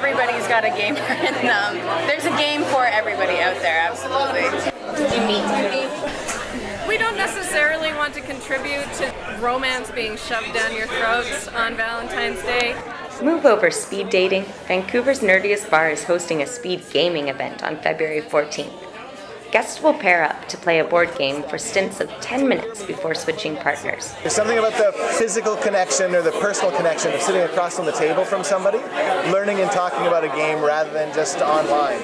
everybody's got a gamer in them. There's a game for everybody out there, absolutely. Did you meet? We don't necessarily want to contribute to romance being shoved down your throats on Valentine's Day. Move over speed dating. Vancouver's Nerdiest Bar is hosting a speed gaming event on February 14th. Guests will pair up to play a board game for stints of 10 minutes before switching partners. There's something about the physical connection or the personal connection of sitting across from the table from somebody, learning and talking about a game rather than just online.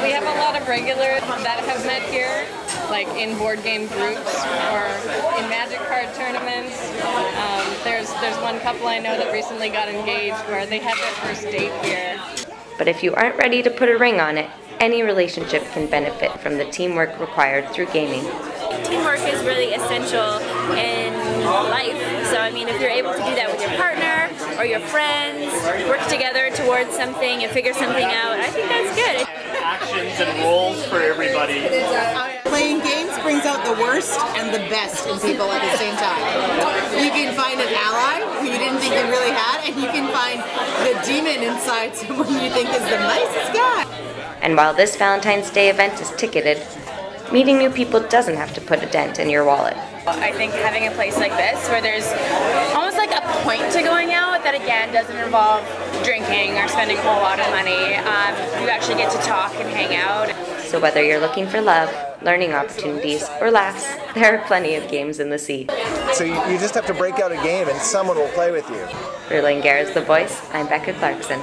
We have a lot of regulars that have met here, like in board game groups or in magic card tournaments. Um, there's there's one couple I know that recently got engaged where they had their first date here. But if you aren't ready to put a ring on it, any relationship can benefit from the teamwork required through gaming. Teamwork is really essential in life. So, I mean, if you're able to do that with your partner or your friends, work together towards something and figure something out, I think that's good. Actions and roles for everybody. Playing games brings out the worst and the best in people at the same time. You can find an ally who you didn't think you really had, and you can find the demon inside someone you think is the nicest guy. And while this Valentine's Day event is ticketed, meeting new people doesn't have to put a dent in your wallet. I think having a place like this where there's almost like a point to going out that again doesn't involve drinking or spending a whole lot of money. Um, you actually get to talk and hang out. So whether you're looking for love, learning opportunities, or laughs, there are plenty of games in the sea. So you, you just have to break out a game and someone will play with you. For Langara's The Voice, I'm Becca Clarkson.